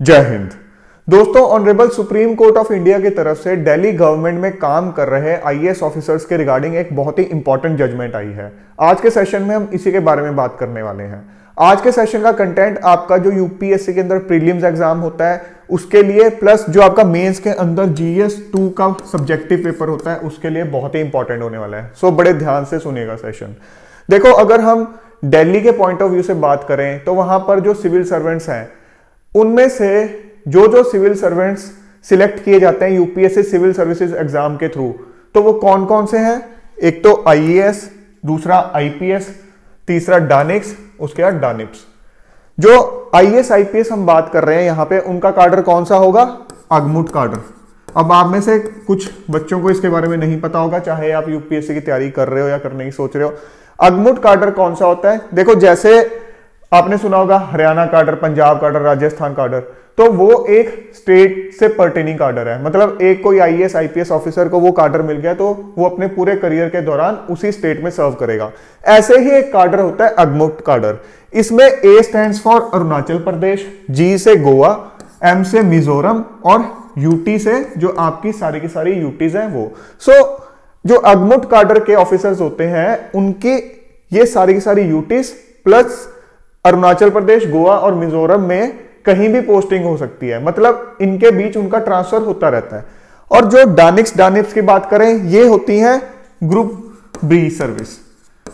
जय हिंद। दोस्तों honourable supreme court of India की तरफ़ से दिल्ली गवर्नमेंट में काम कर रहे आईएएस ऑफिसर्स के रिगार्डिंग एक बहुत ही इंपॉर्टेंट जजमेंट आई है। आज के सेशन में हम इसी के बारे में बात करने वाले हैं। आज के सेशन का कंटेंट आपका जो यूपीएससी के अंदर प्रीलिम्स एग्ज़ाम होता है, उसके लिए प्लस जो आपका मेंस के अंदर जीएस टू का सब्जेक्टिव पेपर होता है, उसके लिए बहुत ही इंपॉर्टेंट होने वाला है। सो बड़े ध्यान से सुनेगा सेशन देखो, अगर हम दिल्ली के पॉइंट ऑफ़ व्यू से बात करें तो वहाँ पर जो सिविल सर्वेंट्स हैं उनमें से जो जो सिविल सर्वेंट्स सिलेक्ट किए जाते हैं यूपीएससी सिविल सर्विसेज़ एग्ज़ाम के थ्रू तो वो कौन कौन से हैं? एक तो आईएएस दूसरा आईपीएस तीसरा डानिक्स उसके बाद डानिप्स जो आईएएस आईपीएस हम बात कर रहे हैं यहाँ पे, उनका कार्डर कौन सा होगा? अगमुट कार्डर. अब आप में से कुछ बच्चों को इसके बारे में नहीं पता होगा, चाहे आप यूपीएससी की तैयारी कर रहे हो या करने की सोच रहे हो। अगमुट कार्डर कौन सा होता है? देखो, जैसे आपने सुना होगा हरियाणा कार्डर पंजाब कार्डर राजस्थान कार्डर तो वो एक स्टेट से पर्टेनिंग कार्डर है। मतलब एक कोई आई आईएएस आईपीएस ऑफिसर को वो कार्डर मिल गया तो वो अपने पूरे करियर के दौरान उसी स्टेट में सर्व करेगा। ऐसे ही एक कार्डर होता है अगमुट कार्डर इसमें A stand for Arunachal Pradesh G से गोवा एम से मिजोरम और यूटी से जो आपकी सारी की सारी यूटीज हैं वो। सो so, जो अगमुट कार्डर के ऑफिसर्स होते हैं उनकी ये सारी की सारी यूटीज प्लस अरुणाचल प्रदेश, गोवा और मिजोरम में कहीं भी पोस्टिंग हो सकती है। मतलब इनके बीच उनका ट्रांसफ़र होता रहता है। और जो डानिक्स डानिप्स की बात करें, ये होती हैं ग्रुप बी सर्विस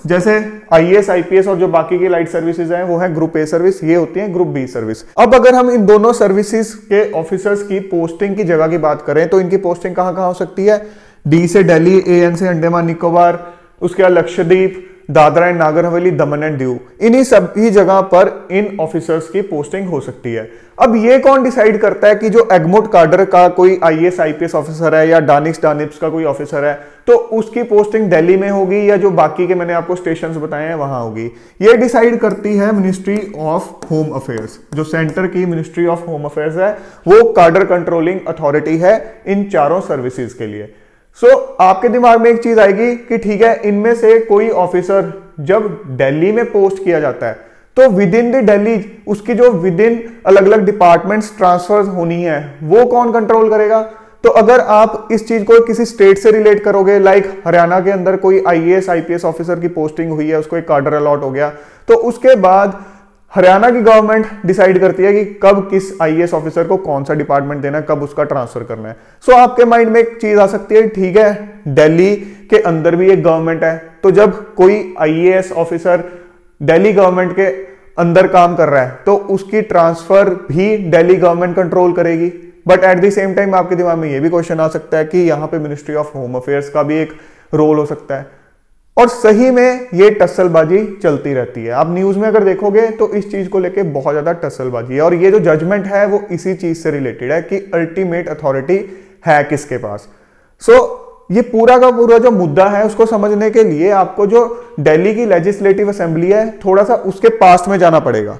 जैसे आईएएस आईपीएस और जो बाकी की लाइट सर्विसेज़ हैं, वो है ग्रुप ए सर्विस ये होती है ग्रुप बी सर्विस अब अगर हम इन दोनों सर्विसेज़ के ऑफिसर्स की पोस्टिंग की जगह की बात करें तो इनकी पोस्टिंग कहाँ कहाँ हो सकती है? डी से दिल्ली ए एन से अंडेमान निकोबार उसके बाद Lakshadweep Dadra and Nagar Haveli, Daman and Diu. इन्हीं सभी जगह पर इन ऑफिसर्स की पोस्टिंग हो सकती है। अब ये कौन डिसाइड करता है कि जो एगमोट कार्डर का कोई आईएएस आईपीएस ऑफिसर है या डानिक्स डानिप्स का कोई ऑफिसर है तो उसकी पोस्टिंग दिल्ली में होगी या जो बाकी के मैंने आपको स्टेशन बताए हैं, वहाँ होगी। ये डिसाइड करती है मिनिस्ट्री ऑफ़ होम अफेयर्स जो सेंटर की मिनिस्ट्री ऑफ़ होम अफेयर्स है, वो कार्डर कंट्रोलिंग अथॉरिटी है इन चारों सर्विसेज़ के लिए। सो so, आपके दिमाग में एक चीज़ आएगी कि ठीक है इनमें से कोई ऑफिसर जब दिल्ली में पोस्ट किया जाता है तो विद इन दिल्ली उसकी जो विद इन अलग अलग डिपार्टमेंट्स ट्रांसफ़र होनी है वो कौन कंट्रोल करेगा? तो अगर आप इस चीज़ को किसी स्टेट से रिलेट करोगे लाइक हरियाणा के अंदर कोई आईएएस आईपीएस ऑफिसर की पोस्टिंग हुई है उसको एक कार्डर अलॉट हो गया तो उसके बाद हरियाणा की गवर्नमेंट डिसाइड करती है कि कब किस आईएएस ऑफिसर को कौन सा डिपार्टमेंट देना है कब उसका ट्रांसफ़र करना है। सो so, आपके माइंड में एक चीज़ आ सकती है ठीक है दिल्ली के अंदर भी एक गवर्नमेंट है। तो जब कोई आईएएस ऑफिसर दिल्ली गवर्नमेंट के अंदर काम कर रहा है तो उसकी ट्रांसफ़र भी दिल्ली गवर्नमेंट कंट्रोल करेगी। But at the same time आपके दिमाग में यह भी क्वेश्चन आ सकता है कि यहाँ पे मिनिस्ट्री ऑफ़ होम अफेयर्स का भी एक रोल हो सकता है। और सही में ये टसलबाजी चलती रहती है। आप न्यूज़ में अगर देखोगे तो इस चीज़ को लेके बहुत ज़्यादा टसलबाजी है। और ये जो जजमेंट है वो इसी चीज़ से रिलेटेड है कि अल्टीमेट अथॉरिटी है किसके पास। सो so, ये पूरा का पूरा जो मुद्दा है उसको समझने के लिए आपको जो दिल्ली की लेजिस्लेटिव असेंबली है थोड़ा सा उसके पास्ट में जाना पड़ेगा।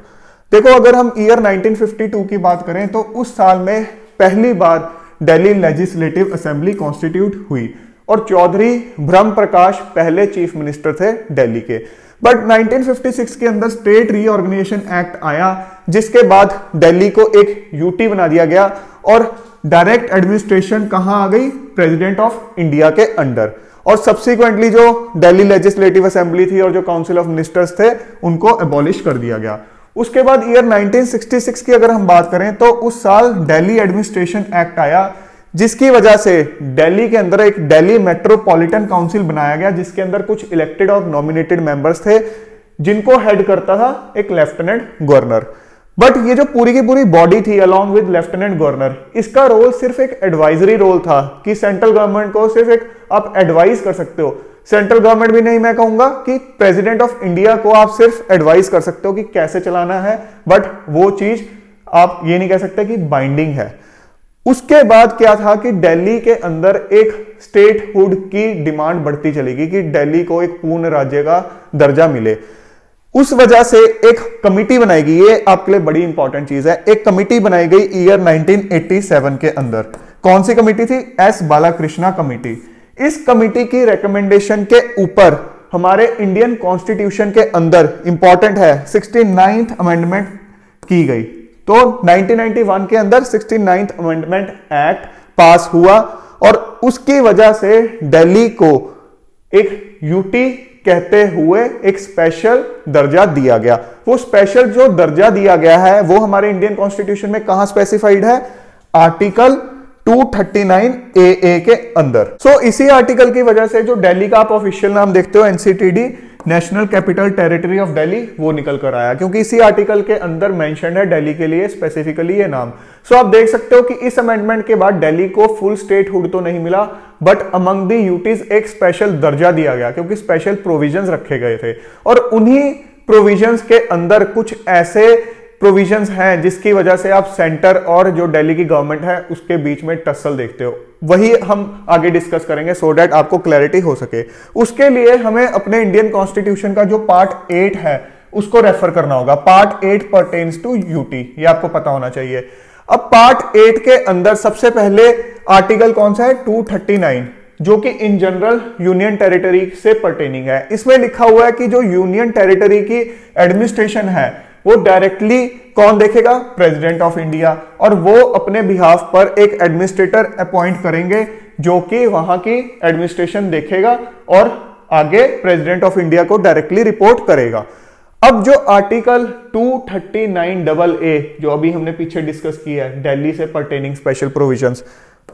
देखो अगर हम ईयर 1952 की बात करें तो उस साल में पहली बार दिल्ली लेजिस्लेटिव असेंबली कॉन्स्टिट्यूट हुई। और चौधरी ब्रह्म प्रकाश पहले चीफ मिनिस्टर थे दिल्ली के। बट 1956 के अंदर स्टेट रीऑर्गेनाइजेशन एक्ट आया, जिसके बाद दिल्ली को एक यूटी बना दिया गया और डायरेक्ट एडमिनिस्ट्रेशन कहाँ आ गई? प्रेसिडेंट ऑफ़ इंडिया के अंडर और सब्सिक्वेंटली जो दिल्ली लेजिस्लेटिव असेंबली थी और जो काउंसिल ऑफ़ मिनिस्टर्स थे, उनको एबॉलिश कर दिया गया। उसके बाद ईयर 1966 की अगर हम बात करें तो उस साल दिल्ली एडमिनिस्ट्रेशन एक्ट आया जिसकी वजह से दिल्ली के अंदर एक दिल्ली मेट्रोपॉलिटन काउंसिल बनाया गया, जिसके अंदर कुछ इलेक्टेड और नॉमिनेटेड मेंबर्स थे, जिनको हेड करता था एक लेफ्टिनेंट गवर्नर बट ये जो पूरी की पूरी बॉडी थी अलोंग विद लेफ्टिनेंट गवर्नर इसका रोल सिर्फ़ एक एडवाइजरी रोल था कि सेंट्रल गवर्नमेंट को सिर्फ़ एक आप एडवाइस कर सकते हो. सेंट्रल गवर्नमेंट भी नहीं, मैं कहूँगा कि प्रेसिडेंट ऑफ़ इंडिया को आप सिर्फ़ एडवाइस कर सकते हो कि कैसे चलाना है बट वो चीज़ आप ये नहीं कह सकते कि बाइंडिंग है. उसके बाद क्या था कि दिल्ली के अंदर एक स्टेट हुड की डिमांड बढ़ती चलेगी कि दिल्ली को एक पूर्ण राज्य का दर्जा मिले। उस वजह से एक कमिटी बनाएगी ये आपके लिए बड़ी इंपॉर्टेंट चीज़ है। एक कमिटी बनाई गई ईयर 1987 के अंदर। कौन सी कमिटी थी? एस बालाकृष्णा कमिटी इस कमिटी की रिकमेंडेशन के ऊपर हमारे इंडियन कॉन्स्टिट्यूशन के अंदर इंपॉर्टेंट है। सिक्सटी अमेंडमेंट की गई। तो 1991 के अंदर 69th अमेंडमेंट एक्ट पास हुआ और उसकी वजह से दिल्ली को एक यूटी कहते हुए एक स्पेशल दर्जा दिया गया। वो स्पेशल जो दर्जा दिया गया है वो हमारे इंडियन कॉन्स्टिट्यूशन में कहा स्पेसिफाइड है? आर्टिकल 239 ए ए के अंदर। सो so, इसी आर्टिकल की वजह से जो दिल्ली का आप ऑफिशियल नाम देखते हो NCTD national capital territory of Delhi वो निकल कर आया क्योंकि इसी आर्टिकल के अंदर मेंशन है दिल्ली के लिए स्पेसिफिकली ये नाम। सो so, आप देख सकते हो कि इस अमेंडमेंट के बाद दिल्ली को फुल स्टेट हुड तो नहीं मिला बट अमंग दी यूटीज एक स्पेशल दर्जा दिया गया क्योंकि स्पेशल प्रोविजंस रखे गए थे। और उन्हीं प्रोविजंस के अंदर कुछ ऐसे प्रोविजंस हैं जिसकी वजह से आप सेंटर और जो दिल्ली की गवर्नमेंट है, उसके बीच में टसल देखते हो। वही हम आगे डिस्कस करेंगे सो so डैट आपको क्लैरिटी हो सके। उसके लिए हमें अपने इंडियन कॉन्स्टिट्यूशन का जो पार्ट एट है, उसको रेफर करना होगा। Part eight pertains to UT ये आपको पता होना चाहिए। अब पार्ट एट के अंदर सबसे पहले आर्टिकल कौन सा है? 239 जो कि इन जनरल यूनियन टेरिटरी से परटेनिंग है। इसमें लिखा हुआ है कि जो यूनियन टेरिटरी की एडमिनिस्ट्रेशन है वो डायरेक्टली कौन देखेगा? प्रेसिडेंट ऑफ़ इंडिया और वो अपने बिहाफ पर एक एडमिनिस्ट्रेटर अपॉइंट करेंगे, जो कि वहाँ की एडमिनिस्ट्रेशन देखेगा और आगे प्रेसिडेंट ऑफ़ इंडिया को डायरेक्टली रिपोर्ट करेगा। अब जो आर्टिकल 239 डबल ए जो अभी हमने पीछे डिस्कस किया है, दिल्ली से परटेनिंग स्पेशल प्रोविजंस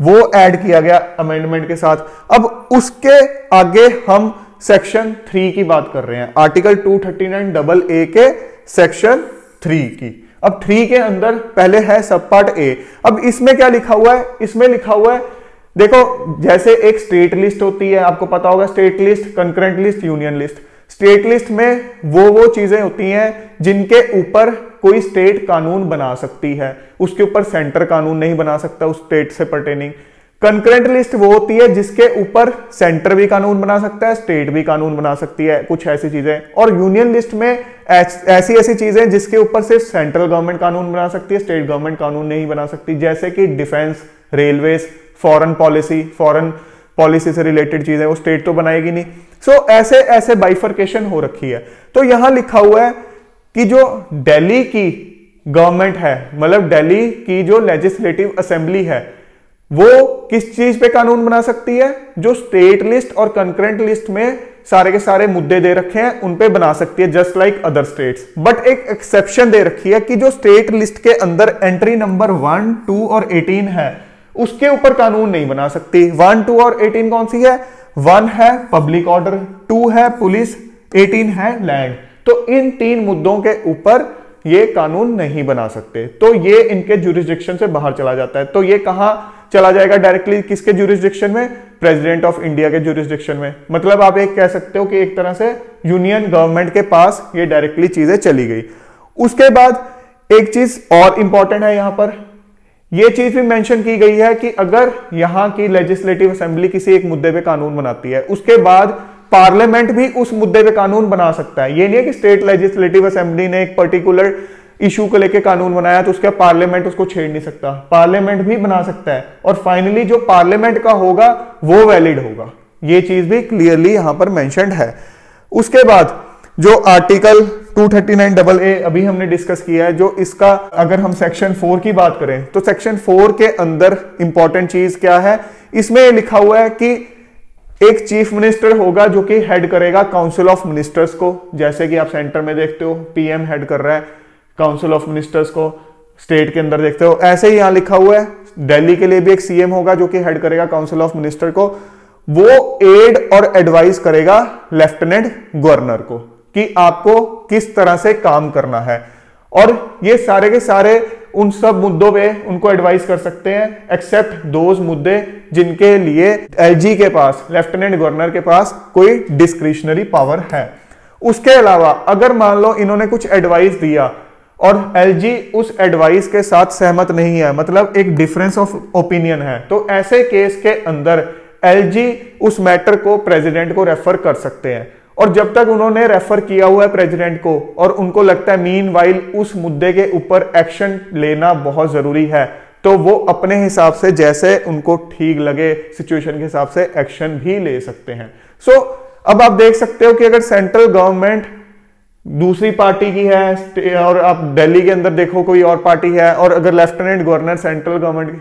वो ऐड किया गया अमेंडमेंट के साथ। अब उसके आगे हम सेक्शन थ्री की बात कर रहे हैं। आर्टिकल 239 डबल ए के सेक्शन थ्री की। अब थ्री के अंदर पहले है सब पार्ट ए अब इसमें क्या लिखा हुआ है? इसमें लिखा हुआ है, देखो, जैसे एक स्टेट लिस्ट होती है, आपको पता होगा state list concurrent list union list state list में वो वो चीज़ें होती हैं जिनके ऊपर कोई स्टेट कानून बना सकती है। उसके ऊपर सेंटर कानून नहीं बना सकता उस स्टेट से परटेनिंग कंकरेंट लिस्ट वो होती है जिसके ऊपर सेंटर भी कानून बना सकता है स्टेट भी कानून बना सकती है कुछ ऐसी चीज़ें। और यूनियन लिस्ट में ऐसी ऐसी चीज़ें जिसके ऊपर सिर्फ़ सेंट्रल गवर्नमेंट कानून बना सकती है स्टेट गवर्नमेंट कानून नहीं बना सकती। जैसे कि defence railways foreign policy foreign policy से रिलेटेड चीज़ें वो स्टेट तो बनाएगी नहीं। सो so, ऐसे ऐसे बाइफर्केशन हो रखी है। तो यहाँ लिखा हुआ है कि जो दिल्ली की गवर्नमेंट है मतलब दिल्ली की जो लेजिस्लेटिव असेंबली है वो किस चीज़ पे कानून बना सकती है? जो स्टेट लिस्ट और कंकरेंट लिस्ट में सारे के सारे मुद्दे दे रखे हैं, उन पे बना सकती है just like other states but एक एक्सेप्शन दे रखी है कि जो स्टेट लिस्ट के अंदर एंट्री नंबर वन टू और एटीन है, उसके ऊपर कानून नहीं बना सकती. वन टू और एटीन कौन सी है? वन है पब्लिक ऑर्डर टू है पुलिस एटीन है लैंड तो इन तीन मुद्दों के ऊपर ये कानून नहीं बना सकते. तो ये इनके जुरिस्डिक्शन से बाहर चला जाता है. तो ये कहाँ चला जाएगा डायरेक्टली किसके जुरिस्डिक्शन में? प्रेसिडेंट ऑफ़ इंडिया के जुरिस्डिक्शन में। मतलब आप एक कह सकते हो कि एक तरह से यूनियन गवर्नमेंट के पास ये डायरेक्टली चीज़ें चली गई। उसके बाद एक चीज़ और इंपॉर्टेंट है यहाँ पर। यह चीज़ भी मेंशन की गई है कि अगर यहाँ की लेजिस्लेटिव असेंबली किसी एक मुद्दे पे कानून बनाती है, उसके बाद पार्लियामेंट भी उस मुद्दे पे कानून बना सकता है। ये नहीं है कि स्टेट लेजिस्लेटिव असेंबली ने एक पर्टिकुलर इशू को लेकर कानून बनाया तो उसका पार्लियामेंट उसको छेड़ नहीं सकता। पार्लियामेंट भी बना सकता है। और फाइनली जो पार्लियामेंट का होगा, वो वैलिड होगा। ये चीज़ भी क्लियरली यहाँ पर मेंशनड है। उसके बाद जो आर्टिकल 239 डबल ए अभी हमने डिस्कस किया है, जो इसका अगर हम सेक्शन फोर की बात करें तो सेक्शन फोर के अंदर इंपॉर्टेंट चीज़ क्या है? इसमें लिखा हुआ है कि एक चीफ मिनिस्टर होगा जो कि हेड करेगा काउंसिल ऑफ़ मिनिस्टर्स को। जैसे कि आप सेंटर में देखते हो पीएम हेड कर रहा है। काउंसिल ऑफ़ मिनिस्टर्स को स्टेट के अंदर देखते हो। ऐसे ही यहाँ लिखा हुआ है दिल्ली के लिए भी एक सीएम होगा जो कि हेड करेगा काउंसिल ऑफ़ मिनिस्टर को। वो एड और एडवाइस करेगा लेफ्टिनेंट गवर्नर को कि आपको किस तरह से काम करना है। और ये सारे के सारे उन सब मुद्दों पे उनको एडवाइस कर सकते हैं एक्सेप्ट दोज मुद्दे जिनके लिए एलजी के पास लेफ्टिनेंट गवर्नर के पास कोई डिस्क्रिशनरी पावर है। उसके अलावा अगर मान लो इन्होंने कुछ एडवाइस दिया और एलजी उस एडवाइस के साथ सहमत नहीं है। मतलब एक डिफरेंस ऑफ़ ओपिनियन है। तो ऐसे केस के अंदर एलजी उस मैटर को प्रेसिडेंट को रेफर कर सकते हैं। और जब तक उन्होंने रेफर किया हुआ है प्रेसिडेंट को और उनको लगता है मीन वाइल उस मुद्दे के ऊपर एक्शन लेना बहुत ज़रूरी है तो वो अपने हिसाब से जैसे उनको ठीक लगे सिचुएशन के हिसाब से एक्शन भी ले सकते हैं। सो so, अब आप देख सकते हो कि अगर सेंट्रल गवर्नमेंट दूसरी पार्टी की है और आप दिल्ली के अंदर देखो कोई और पार्टी है और अगर लेफ्टिनेंट गवर्नर सेंट्रल गवर्नमेंट की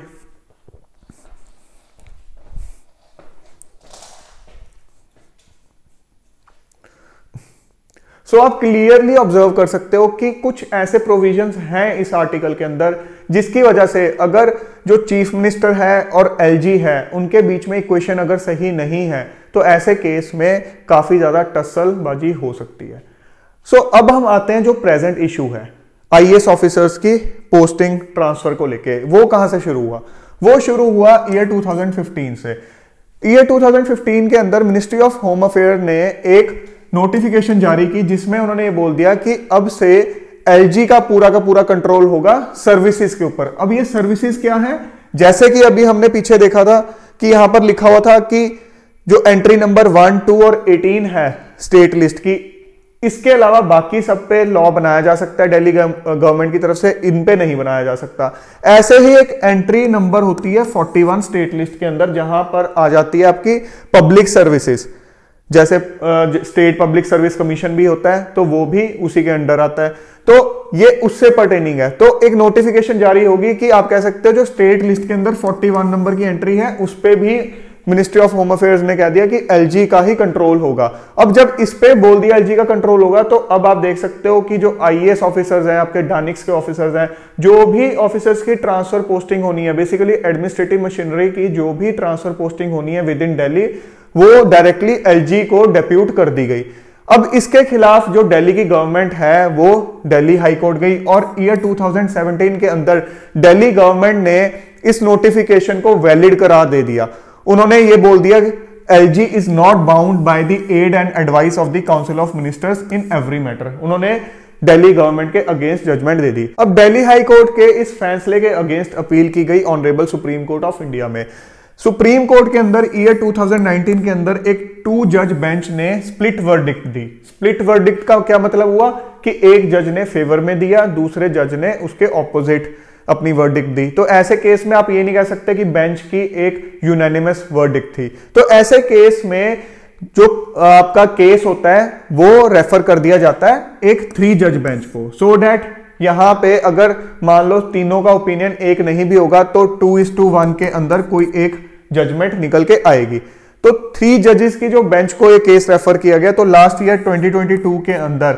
सो so, आप क्लियरली ऑब्ज़र्व कर सकते हो कि कुछ ऐसे प्रोविजंस हैं इस आर्टिकल के अंदर जिसकी वजह से अगर जो चीफ मिनिस्टर है और एलजी है उनके बीच में इक्वेशन अगर सही नहीं है तो ऐसे केस में काफ़ी ज़्यादा टसलबाजी हो सकती है। सो so, अब हम आते हैं जो प्रेजेंट इशू है। आईएएस ऑफिसर्स की पोस्टिंग ट्रांसफ़र को लेके। वो कहाँ से शुरू हुआ? वो शुरू हुआ ईयर 2015 से। ईयर 2015 के अंदर मिनिस्ट्री ऑफ़ होम अफेयर ने एक नोटिफिकेशन जारी की जिसमें उन्होंने ये बोल दिया कि अब से एलजी का पूरा का पूरा कंट्रोल होगा सर्विसेज़ के ऊपर। अब ये सर्विसेज़ क्या है? जैसे कि अभी हमने पीछे देखा था कि यहाँ पर लिखा हुआ था कि जो एंट्री नंबर वन टू और एटीन है स्टेट लिस्ट की इसके अलावा बाकी सब पे लॉ बनाया जा सकता है दिल्ली गवर्नमेंट की तरफ़ से इन पे नहीं बनाया जा सकता। ऐसे ही एक एंट्री नंबर होती है 41 स्टेट लिस्ट के अंदर, जहाँ पर आ जाती है आपकी पब्लिक सर्विसेज़ जैसे स्टेट पब्लिक सर्विस कमीशन भी होता है तो वो भी उसी के अंडर आता है। तो ये उससे पर्टेनिंग है। तो एक नोटिफिकेशन जारी होगी कि आप कह सकते हो जो स्टेट लिस्ट के अंदर 41 नंबर की एंट्री है, उस पर भी मिनिस्ट्री ऑफ़ होम अफेयर्स ने कह दिया कि एलजी का ही कंट्रोल होगा। अब जब इस पे बोल दिया एलजी का कंट्रोल होगा तो अब आप देख सकते हो कि जो आईएएस ऑफिसर्स हैं, आपके डानिक्स के ऑफिसर्स हैं, जो भी ऑफिसर्स की ट्रांसफ़र पोस्टिंग होनी है बेसिकली एडमिनिस्ट्रेटिव मशीनरी की जो भी ट्रांसफ़र पोस्टिंग होनी है विद इन डेली वो डायरेक्टली एलजी को डेप्यूट कर दी गई। अब इसके खिलाफ जो दिल्ली की गवर्नमेंट है, वो दिल्ली हाईकोर्ट गई और ईयर 2017 के अंदर दिल्ली गवर्नमेंट ने इस नोटिफिकेशन को वैलिड करा दे दिया। उन्होंने ये बोल दिया LG is not bound by the aid and advice of the council of ministers in every matter उन्होंने दिल्ली गवर्नमेंट के अगेंस्ट जजमेंट दे दी। अब दिल्ली हाई कोर्ट के इस फैसले के अगेंस्ट अपील की गई honourable supreme court of India में। सुप्रीम कोर्ट के अंदर ईयर 2019 के अंदर एक टू जज बेंच ने स्प्लिट वर्डिक्ट दी। स्प्लिट वर्डिक्ट का क्या मतलब हुआ कि एक जज ने फेवर में दिया, दूसरे जज ने उसके ऑपोजिट अपनी वर्डिक दी। तो ऐसे केस में आप ये नहीं कह सकते कि बेंच की एक यूनानिमस वर्डिक थी। तो ऐसे केस में जो आपका केस होता है, वो रेफर कर दिया जाता है एक थ्री जज बेंच को। सो so डेट यहाँ पे अगर मान लो तीनों का ओपिनियन एक नहीं भी होगा तो टू इज़ टू वन के अंदर कोई एक जजमेंट निकल के आएगी। तो थ्री जजेस की जो बेंच को ये केस रेफर किया गया तो लास्ट ईयर 2022 के अंदर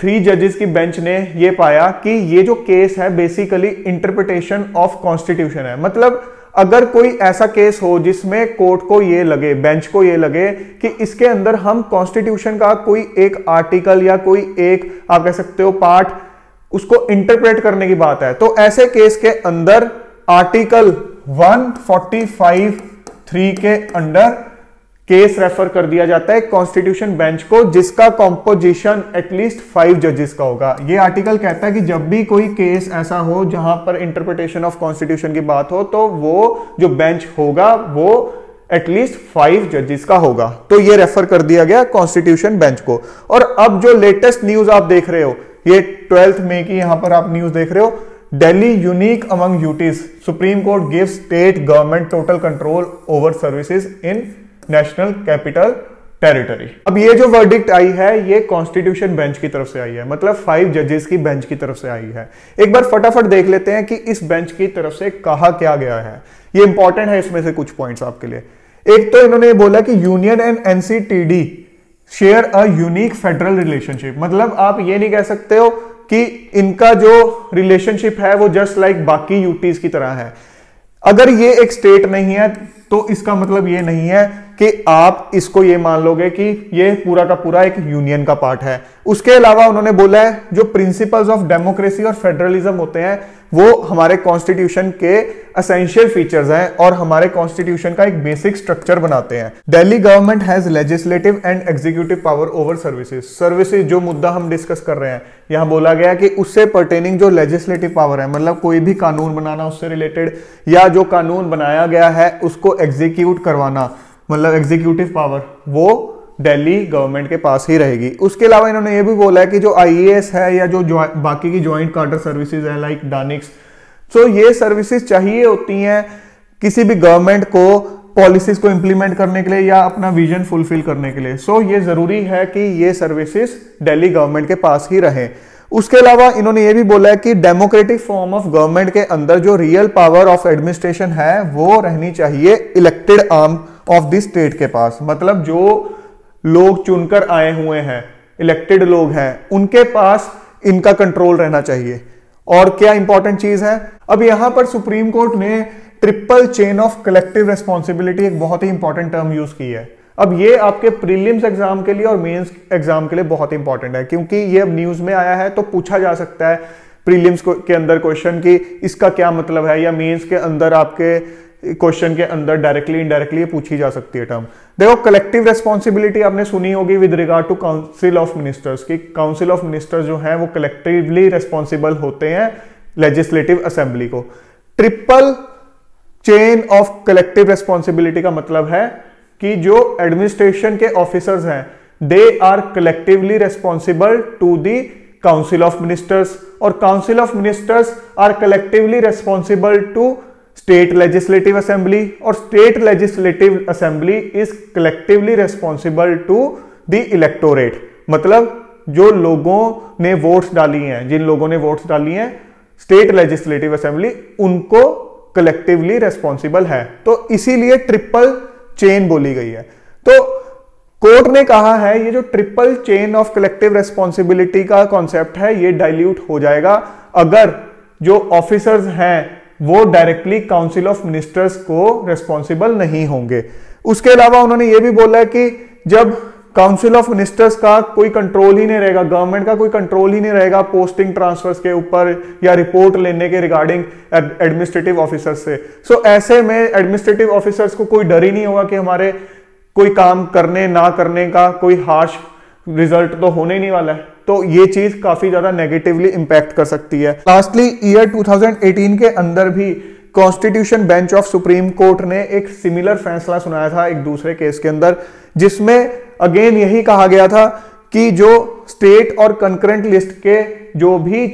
थ्री जजेस की बेंच ने ये पाया कि ये जो केस है बेसिकली इंटरप्रिटेशन ऑफ़ कॉन्स्टिट्यूशन है। मतलब अगर कोई ऐसा केस हो जिसमें कोर्ट को ये लगे बेंच को ये लगे कि इसके अंदर हम कॉन्स्टिट्यूशन का कोई एक आर्टिकल या कोई एक, आप कह सकते हो पार्ट उसको इंटरप्रेट करने की बात है। तो ऐसे केस के अंदर आर्टिकल 145 थ्री के अंडर केस रेफर कर दिया जाता है कॉन्स्टिट्यूशन बेंच को, जिसका कॉम्पोजिशन एटलीस्ट फाइव जजेस का होगा। ये आर्टिकल कहता है कि जब भी कोई केस ऐसा हो जहाँ पर इंटरप्रिटेशन ऑफ़ कॉन्स्टिट्यूशन की बात हो तो वो जो बेंच होगा, वो एटलीस्ट फाइव जजेस का होगा। तो ये रेफर कर दिया गया कॉन्स्टिट्यूशन बेंच को। और अब जो लेटेस्ट न्यूज़ आप देख रहे हो, ये ट्वेल्थ मे की यहाँ पर आप न्यूज़ देख रहे हो, Delhi unique among UTs supreme court give state government total control over services in national capital territory अब ये जो वर्डिक्ट आई है, ये कॉन्स्टिट्यूशन बेंच की तरफ़ से आई है। मतलब फाइव जजेस की बेंच की तरफ़ से आई है। एक बार फटाफट देख लेते हैं कि इस बेंच की तरफ़ से कहा क्या गया है। ये इंपॉर्टेंट है इसमें से कुछ पॉइंट्स आपके लिए। एक तो इन्होंने बोला कि union and NCTD share a unique federal relationship मतलब आप ये नहीं कह सकते हो कि इनका जो रिलेशनशिप है, वो जस्ट लाइक like बाकी यूटीज की तरह है। अगर ये एक स्टेट नहीं है तो इसका मतलब ये नहीं है कि आप इसको ये मान लोगे कि ये पूरा का पूरा एक यूनियन का पार्ट है। उसके अलावा उन्होंने बोला है, जो प्रिंसिपल्स ऑफ़ डेमोक्रेसी और फेडरलिज्म होते हैं, वो हमारे कॉन्स्टिट्यूशन के असेंशियल फीचर्स हैं और हमारे कॉन्स्टिट्यूशन का एक बेसिक स्ट्रक्चर बनाते हैं। Delhi government has legislative and executive power over services services जो मुद्दा हम डिस्कस कर रहे हैं, यहाँ बोला गया कि उससे पर्टेनिंग जो लेजिस्लेटिव पावर है मतलब कोई भी कानून बनाना उससे रिलेटेड या जो कानून बनाया गया है, उसको एग्जीक्यूट करवाना। मतलब एग्जीक्यूटिव पावर वो दिल्ली गवर्नमेंट के पास ही रहेगी। उसके अलावा इन्होंने ये भी बोला है कि जो आईएएस है या जो बाकी की ज्वाइंट कार्टर सर्विसेज़ है लाइक डानिक्स सो ये सर्विसेज़ चाहिए होती हैं किसी भी गवर्नमेंट को पॉलिसीज़ को इंप्लीमेंट करने के लिए या अपना विजन फुलफिल करने के लिए। सो ये ज़रूरी है कि ये सर्विसेज़ दिल्ली गवर्नमेंट के पास ही रहे। उसके अलावा इन्होंने ये भी बोला है कि डेमोक्रेटिक फॉर्म ऑफ़ गवर्नमेंट के अंदर जो रियल पावर ऑफ़ एडमिनिस्ट्रेशन है, वो रहनी चाहिए elected arm of the state के पास। मतलब जो लोग चुनकर आए हुए हैं इलेक्टेड लोग हैं, उनके पास इनका कंट्रोल रहना चाहिए। और क्या इंपॉर्टेंट चीज़ है? अब यहाँ पर सुप्रीम कोर्ट ने triple chain of collective responsibility एक बहुत ही इंपॉर्टेंट टर्म यूज़ की है। अब ये आपके प्रीलिम्स एग्ज़ाम के लिए और मेंस एग्ज़ाम के लिए बहुत इंपॉर्टेंट है, क्योंकि ये अब न्यूज़ में आया है तो पूछा जा सकता है प्रीलिम्स के अंदर क्वेश्चन की, इसका क्या मतलब है, या मेंस के अंदर आपके क्वेश्चन के अंदर डायरेक्टली इनडायरेक्टली पूछी जा सकती है टर्म देखो कलेक्टिव रेस्पॉन्सिबिलिटी आपने सुनी होगी with regard to council of ministers की. काउंसिल ऑफ़ मिनिस्टर्स जो है, वो कलेक्टिवली रेस्पॉन्सिबल होते हैं लेजिस्लेटिव असेंबली को. Triple chain of collective responsibility का मतलब है कि जो एडमिनिस्ट्रेशन के ऑफिसर्स हैं they are collectively responsible to the council of ministers और council of ministers are collectively responsible to state legislative assembly और state legislative assembly is collectively responsible to the electorate. मतलब जो लोगों ने वोट्स डाली हैं, जिन लोगों ने वोट्स डाली हैं, स्टेट लेजिस्लेटिव असेंबली, उनको कलेक्टिवली रेस्पॉन्सिबल है। तो इसीलिए ट्रिपल चेन बोली गई है। तो कोर्ट ने कहा है, ये जो triple chain of collective responsibility का कॉन्सेप्ट है, ये डाइल्यूट हो जाएगा। अगर जो ऑफिसर्स हैं वो डायरेक्टली काउंसिल ऑफ़ मिनिस्टर्स को रेस्पॉन्सिबल नहीं होंगे। उसके अलावा उन्होंने ये भी बोला है कि जब काउंसिल ऑफ़ मिनिस्टर्स का कोई कंट्रोल ही नहीं रहेगा गवर्नमेंट का कोई कंट्रोल ही नहीं रहेगा पोस्टिंग ट्रांसफर्स के ऊपर या रिपोर्ट लेने के रिगार्डिंग एडमिनिस्ट्रेटिव ऑफिसर्स से सो। So, ऐसे में एडमिनिस्ट्रेटिव ऑफिसर्स को कोई डर ही नहीं होगा कि हमारे कोई काम करने ना करने का कोई हार्श रिज़ल्ट तो होने ही नहीं वाला है। तो ये चीज़ काफ़ी ज़्यादा नेगेटिवली इंपैक्ट कर सकती है। लास्टली ईयर 2018 के अंदर भी constitution bench of supreme court ने एक सिमिलर फैसला सुनाया था एक दूसरे केस के अंदर, जिसमें अगेन यही कहा गया था कि जो स्टेट और कंकरेंट लिस्ट के जो भी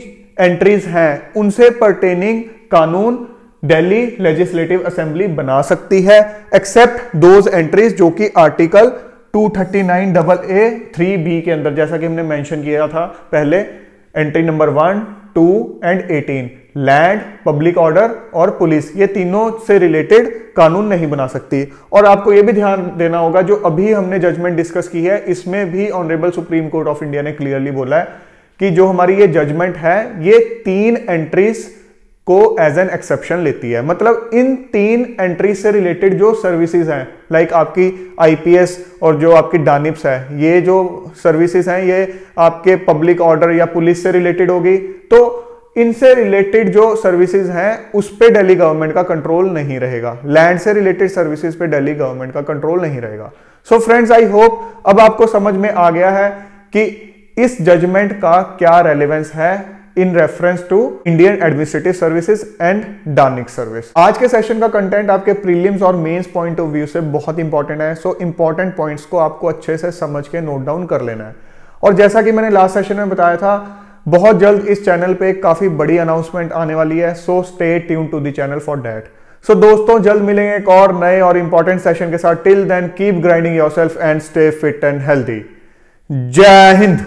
एंट्रीज हैं, उनसे परटेनिंग कानून दिल्ली लेजिस्लेटिव असेंबली बना सकती है एक्सेप्ट दोज एंट्रीज जो कि article 239 double A three B के अंदर, जैसा कि हमने मेंशन किया था पहले entry number one two and eighteen land public order और पुलिस ये तीनों से रिलेटेड कानून नहीं बना सकती। और आपको ये भी ध्यान देना होगा, जो अभी हमने जजमेंट डिस्कस की है, इसमें भी honourable supreme court of India ने क्लियरली बोला है कि जो हमारी ये जजमेंट है, ये तीन एंट्रीज को एज एन एक्सेप्शन लेती है। मतलब इन तीन एंट्री से रिलेटेड जो सर्विसेज़ हैं लाइक आपकी आईपीएस और जो आपकी डानिप्स है, ये जो सर्विसेज़ हैं, ये आपके पब्लिक ऑर्डर या पुलिस से रिलेटेड होगी। तो इनसे रिलेटेड जो सर्विसेज़ हैं, उस पर दिल्ली गवर्नमेंट का कंट्रोल नहीं रहेगा। लैंड से रिलेटेड सर्विसेज़ पे दिल्ली गवर्नमेंट का कंट्रोल नहीं रहेगा। सो फ्रेंड्स आई होप अब आपको समझ में आ गया है कि इस जजमेंट का क्या रेलिवेंस है। In reference to Indian administrative services and DANICS service आज के सेशन का कंटेंट आपके प्रीलिम्स और मेंस पॉइंट ऑफ़ व्यू से बहुत इंपॉर्टेंट है सो इंपॉर्टेंट पॉइंट्स को आपको अच्छे से समझ के नोट डाउन कर लेना है। और जैसा कि मैंने लास्ट सेशन में बताया था, बहुत जल्द इस चैनल पे काफ़ी बड़ी अनाउंसमेंट आने वाली है so stay tune to the channel for that so दोस्तों, जल्द मिलेंगे एक और नए और इंपॉर्टेंट सेशन के साथ। Till then keep grinding yourself and stay fit and healthy जय हिंद!